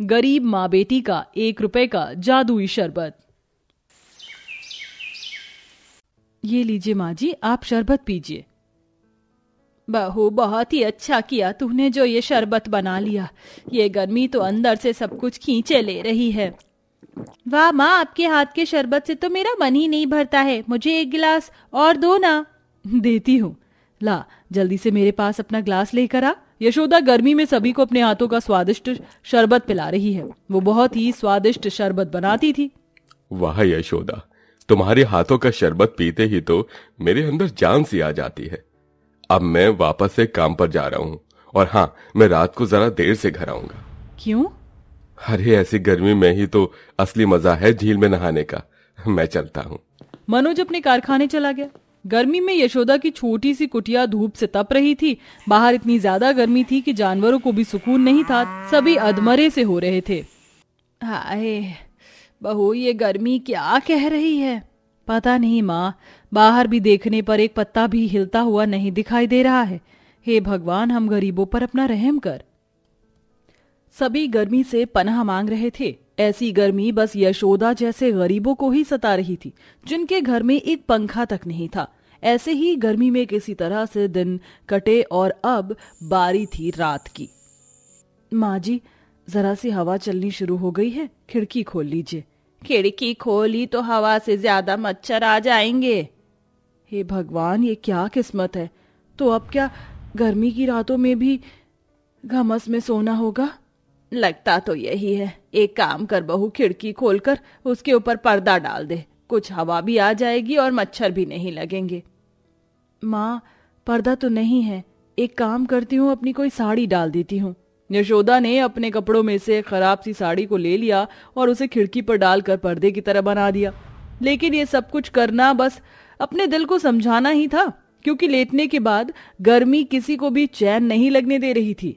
गरीब माँ बेटी का एक रुपए का जादुई शरबत। ये लीजिए माँ जी, आप शरबत पीजिए। बहू, बहुत ही अच्छा किया तूने जो ये शरबत बना लिया। ये गर्मी तो अंदर से सब कुछ खींचे ले रही है। वाह, माँ, आपके हाथ के शरबत से तो मेरा मन ही नहीं भरता है। मुझे एक गिलास और दो ना। देती हूँ। ला, जल्दी से मेरे पास अपना ग्लास लेकर आ। यशोदा गर्मी में सभी को अपने हाथों का स्वादिष्ट शरबत पिला रही है। वो बहुत ही स्वादिष्ट शरबत बनाती थी। वाह यशोदा तुम्हारे हाथों का शरबत पीते ही तो मेरे अंदर जान सी आ जाती है। अब मैं वापस से काम पर जा रहा हूँ और हाँ मैं रात को जरा देर से घर आऊँगा। क्यों? अरे ऐसी गर्मी में ही तो असली मज़ा है झील में नहाने का। मैं चलता हूँ। मनोज अपने कारखाने चला गया। गर्मी में यशोदा की छोटी सी कुटिया धूप से तप रही थी। बाहर इतनी ज़्यादा गर्मी थी कि जानवरों को भी सुकून नहीं था। सभी अधमरे से हो रहे थे। हाय बहू ये गर्मी क्या कह रही है? पता नहीं माँ बाहर भी देखने पर एक पत्ता भी हिलता हुआ नहीं दिखाई दे रहा है। हे भगवान हम गरीबों पर अपना रहम कर। सभी गर्मी से पनाह मांग रहे थे। ऐसी गर्मी बस यशोदा जैसे गरीबों को ही सता रही थी जिनके घर में एक पंखा तक नहीं था। ऐसे ही गर्मी में किसी तरह से दिन कटे और अब बारी थी रात की। माँ जी जरा सी हवा चलनी शुरू हो गई है खिड़की खोल लीजिए। खिड़की खोली तो हवा से ज़्यादा मच्छर आ जाएँगे। हे भगवान ये क्या किस्मत है? तो अब क्या गर्मी की रातों में भी घमस में सोना होगा? लगता तो यही है। एक काम कर, बहू खिड़की खोलकर उसके ऊपर पर्दा डाल दे। कुछ हवा भी आ जाएगी और मच्छर भी नहीं लगेंगे। माँ, पर्दा तो नहीं है। एक काम करती हूँ, अपनी कोई साड़ी डाल देती हूँ। यशोदा ने अपने कपड़ों में से खराब सी साड़ी को ले लिया और उसे खिड़की पर डालकर पर्दे की तरह बना दिया। लेकिन ये सब कुछ करना बस अपने दिल को समझाना ही था, क्योंकि लेटने के बाद गर्मी किसी को भी चैन नहीं लगने दे रही थी।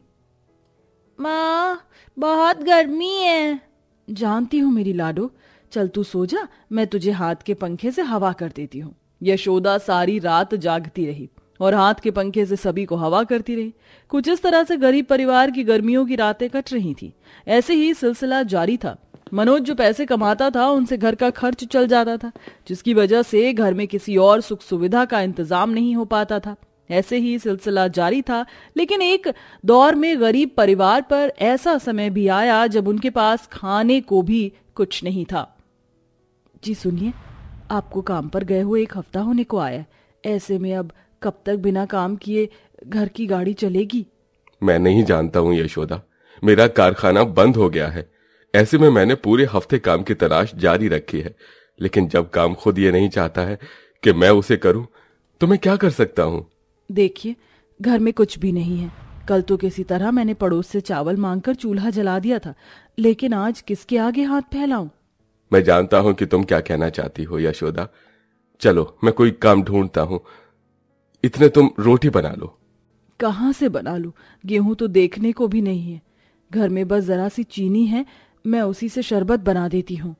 माँ, बहुत गर्मी है। जानती हूँ मेरी लाडो, चल तू सो जा, मैं तुझे हाथ के पंखे से हवा कर देती हूँ। यशोदा सारी रात जागती रही और हाथ के पंखे से सभी को हवा करती रही। कुछ इस तरह से गरीब परिवार की गर्मियों की रातें कट रही थी। ऐसे ही सिलसिला जारी था। मनोज जो पैसे कमाता था, उनसे घर का खर्च चल जाता था, जिसकी वजह से घर में किसी और सुख सुविधा का इंतज़ाम नहीं हो पाता था। ऐसे ही सिलसिला जारी था, लेकिन एक दौर में गरीब परिवार पर ऐसा समय भी आया जब उनके पास खाने को भी कुछ नहीं था। जी सुनिए, आपको काम पर गए हुए एक हफ़्ता होने को आया ऐसे में अब कब तक बिना काम किए घर की गाड़ी चलेगी? मैं नहीं जानता हूँ, यशोदा। मेरा कारखाना बंद हो गया है। ऐसे में मैंने पूरे हफ़्ते काम की तलाश जारी रखी है। लेकिन जब काम खुद ये नहीं चाहता है कि मैं उसे करूँ तो मैं क्या कर सकता हूँ? देखिए घर में कुछ भी नहीं है। कल तो किसी तरह मैंने पड़ोस से चावल मांगकर चूल्हा जला दिया था लेकिन आज किसके आगे हाथ फैलाऊं? मैं जानता हूँ कि तुम क्या कहना चाहती हो यशोदा। चलो मैं कोई काम ढूंढता हूँ। इतने तुम रोटी बना लो। कहाँ से बना लू? गेहूँ तो देखने को भी नहीं है। घर में बस जरा सी चीनी है मैं उसी से शरबत बना देती हूँ।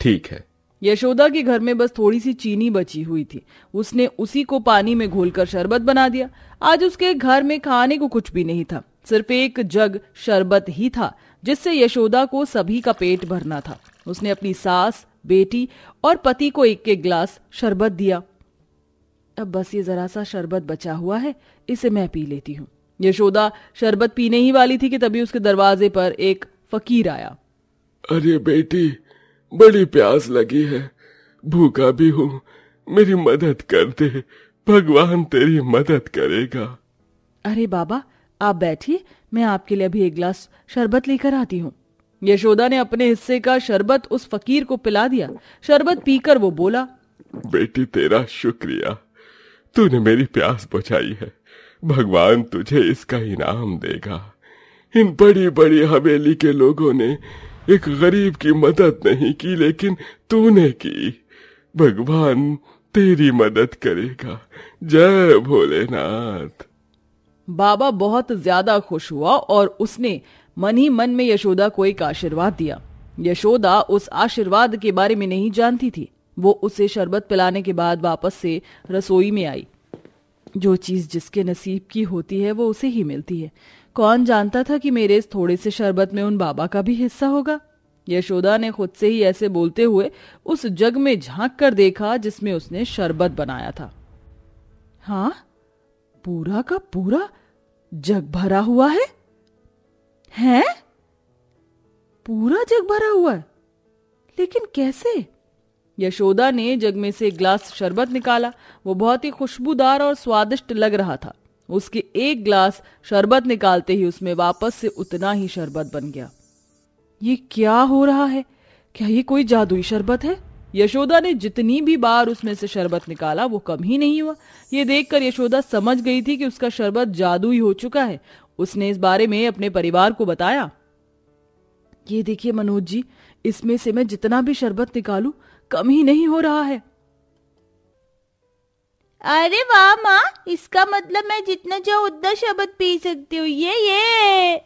ठीक है। यशोदा के घर में बस थोड़ी सी चीनी बची हुई थी। उसने उसी को पानी में घोलकर शरबत बना दिया। आज उसके घर में खाने को कुछ भी नहीं था। सिर्फ़ एक जग शरबत ही था, जिससे यशोदा को सभी का पेट भरना था। उसने अपनी सास, बेटी और पति को एक एक गिलास शरबत दिया। अब बस ये जरा सा शरबत बचा हुआ है, इसे मैं पी लेती हूँ। यशोदा शरबत पीने ही वाली थी कि तभी उसके दरवाजे पर एक फकीर आया। अरे बेटी बड़ी प्यास लगी है। भूखा भी हूँ। मेरी मदद कर दे। भगवान तेरी मदद करेगा। अरे बाबा आप बैठिए। मैं आपके लिए अभी एक गिलास शरबत लेकर आती हूँ। यशोदा ने अपने हिस्से का शरबत उस फकीर को पिला दिया। शरबत पीकर वो बोला बेटी तेरा शुक्रिया। तूने मेरी प्यास बुझाई है। भगवान तुझे इसका इनाम देगा। इन बड़ी बड़ी हवेली के लोगों ने एक गरीब की मदद नहीं की, लेकिन तूने की। भगवान तेरी मदद करेगा। जय भोलेनाथ। बाबा बहुत ज़्यादा खुश हुआ और उसने मन ही मन में यशोदा को एक आशीर्वाद दिया। यशोदा उस आशीर्वाद के बारे में नहीं जानती थी। वो उसे शरबत पिलाने के बाद वापस से रसोई में आई। जो चीज़ जिसके नसीब की होती है, वो उसे ही मिलती है। कौन जानता था कि मेरे इस थोड़े से शरबत में उन बाबा का भी हिस्सा होगा? यशोदा ने खुद से ही ऐसे बोलते हुए उस जग में झाँक कर देखा जिसमें उसने शरबत बनाया था। हाँ? पूरा का पूरा जग भरा हुआ है? हैं? पूरा जग भरा हुआ है? लेकिन कैसे? यशोदा ने जग में से एक ग्लास शरबत निकाला। वो बहुत ही खुशबूदार और स्वादिष्ट लग रहा था। उसके एक ग्लास शरबत निकालते ही उसमें वापस से उतना ही शरबत बन गया। ये क्या हो रहा है? क्या ये कोई जादुई शरबत है? यशोदा ने जितनी भी बार उसमें से शरबत निकाला, वो कम ही नहीं हुआ। ये देखकर यशोदा समझ गई थी कि उसका शरबत जादुई हो चुका है। उसने इस बारे में अपने परिवार को बताया। ये देखिए मनोज जी, इसमें से मैं जितना भी शरबत निकालू, कम ही नहीं हो रहा है। अरे वाह माँ इसका मतलब मैं जितना चाहूँ उतना शरबत पी सकती हूँ। ये ये।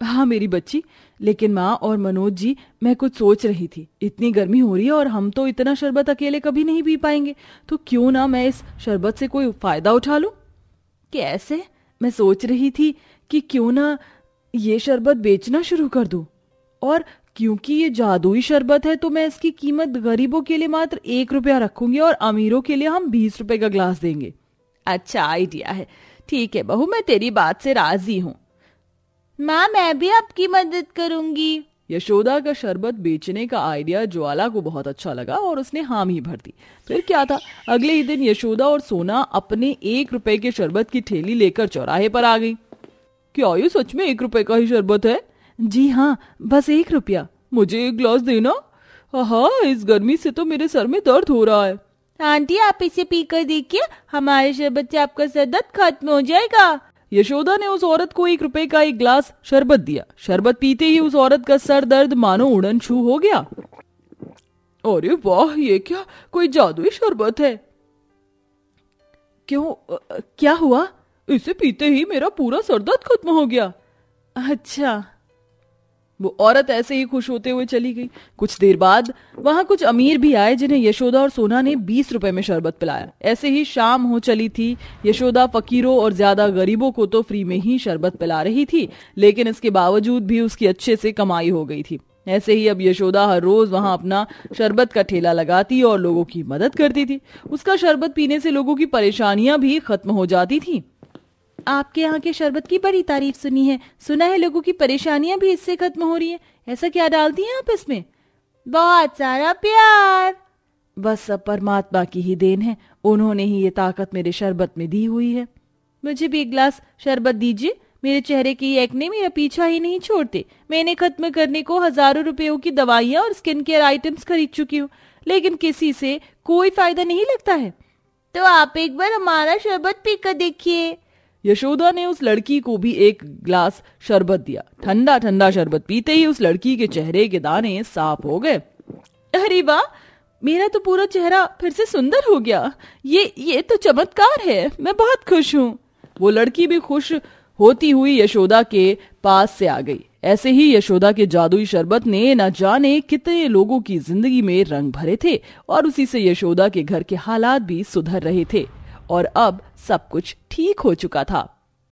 हाँ मेरी बच्ची लेकिन माँ और मनोज जी मैं कुछ सोच रही थी। इतनी गर्मी हो रही है और हम तो इतना शरबत अकेले कभी नहीं पी पाएँगे। तो क्यों ना मैं इस शरबत से कोई फ़ायदा उठा लूँ? कैसे? मैं सोच रही थी कि क्यों ना ये शरबत बेचना शुरू कर दूँ। और क्योंकि ये जादुई शरबत है तो मैं इसकी कीमत गरीबों के लिए मात्र एक रुपया रखूँगी और अमीरों के लिए हम बीस रुपए का ग्लास देंगे। अच्छा आइडिया है। ठीक है, बहू, मैं तेरी बात से राज़ी हूँ। माँ, मैं भी आपकी मदद करूँगी। यशोदा का शरबत बेचने का आइडिया ज्वाला को बहुत अच्छा लगा और उसने हाम ही भर दी। फिर क्या था? अगले ही दिन यशोदा और सोना अपने एक रुपए के शरबत की ठेली लेकर चौराहे पर आ गई। क्या सच में एक रुपए का ही शरबत है? जी हाँ बस एक रुपया। मुझे एक ग्लास देना? हाँ इस गर्मी से तो मेरे सर में दर्द हो रहा है। आंटी आप इसे पीकर देखिए हमारे शरबत से आपका सर दर्द खत्म हो जाएगा। यशोदा ने उस औरत को एक रुपए का एक ग्लास शरबत दिया। शरबत पीते ही उस औरत का सर दर्द मानो उड़न छू हो गया। अरे वाह ये क्या? कोई जादुई शरबत है। क्यों क्या हुआ? इसे पीते ही मेरा पूरा सर दर्द खत्म हो गया। अच्छा। वो औरत ऐसे ही खुश होते हुए चली गई। कुछ देर बाद वहाँ कुछ अमीर भी आए जिन्हें यशोदा और सोना ने बीस रुपए में शरबत पिलाया। ऐसे ही शाम हो चली थी। यशोदा फकीरों और ज़्यादा गरीबों को तो फ्री में ही शरबत पिला रही थी, लेकिन इसके बावजूद भी उसकी अच्छे से कमाई हो गई थी। ऐसे ही अब यशोदा हर रोज वहाँ अपना शरबत का ठेला लगाती और लोगों की मदद करती थी। उसका शरबत पीने से लोगों की परेशानियाँ भी खत्म हो जाती थी। आपके यहाँ के शरबत की बड़ी तारीफ़ सुनी है। सुना है लोगों की परेशानियाँ भी इससे खत्म हो रही है। ऐसा क्या डालती हैं आप इसमें? बहुत सारा प्यार। बस सब परमात्मा की ही देन है। उन्होंने ही ये ताकत मेरे शरबत में दी हुई है। मुझे भी एक गिलास शरबत दीजिए। मेरे चेहरे की एक्ने मेरा पीछा ही नहीं छोड़ते। मैंने खत्म करने को हज़ारों रुपयों की दवाइयाँ और स्किन केयर आइटम्स खरीद चुकी हूँ। लेकिन किसी से कोई फ़ायदा नहीं लगता है। तो आप एक बार हमारा शरबत पीकर देखिए। यशोदा ने उस लड़की को भी एक ग्लास शरबत दिया। ठंडा ठंडा शरबत पीते ही उस लड़की के चेहरे के दाने साफ़ हो गए। अरे वाह! मेरा तो पूरा चेहरा फिर से सुंदर हो गया। ये ये तो चमत्कार है। मैं बहुत खुश हूँ। वो लड़की भी खुश होती हुई यशोदा के पास से आ गई। ऐसे ही यशोदा के जादुई शरबत ने न जाने कितने लोगों की ज़िंदगी में रंग भरे थे और उसी से यशोदा के घर के हालात भी सुधर रहे थे। और अब सब कुछ ठीक हो चुका था।